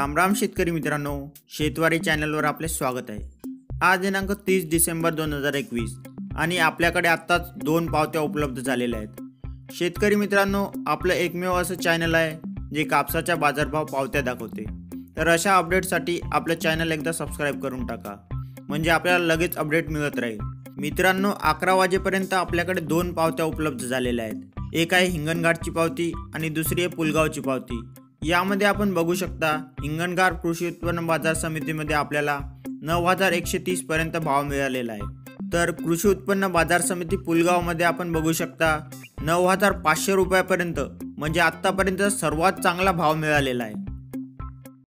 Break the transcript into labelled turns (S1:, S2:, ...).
S1: रामराम शेतकरी मित्रांनो शेतवारी चॅनलवर आपले स्वागत आहे. आज दिनांक तीस डिसेंबर दोन हजार एकवीस आणि आपल्याकडे आत्ताच दोन पावत्या उपलब्ध झालेल्या आहेत. शेतकरी मित्रांनो आपलं एकमेव असं चॅनल आहे जे कापसाच्या बाजारभाव पावत्या दाखवते. तर अशा अपडेटसाठी आपलं चॅनल एकदा सबस्क्राईब करून टाका. म्हणजे आपल्याला लगेच अपडेट मिळत राहील. मित्रांनो अकरा वाजेपर्यंत आपल्याकडे दोन पावत्या उपलब्ध झालेल्या आहेत. एक आहे हिंगणघाटची पावती आणि दुसरी आहे पुलगावची पावती. यामध्ये आपण बघू शकता हिंगणघाट कृषी उत्पन्न बाजार समितीमध्ये आपल्याला नऊ हजार एकशे तीसपर्यंत भाव मिळालेला आहे. तर कृषी उत्पन्न बाजार समिती पुलगावमध्ये आपण बघू शकता नऊ हजार पाचशे रुपयापर्यंत म्हणजे आत्तापर्यंत सर्वात चांगला भाव मिळालेला आहे.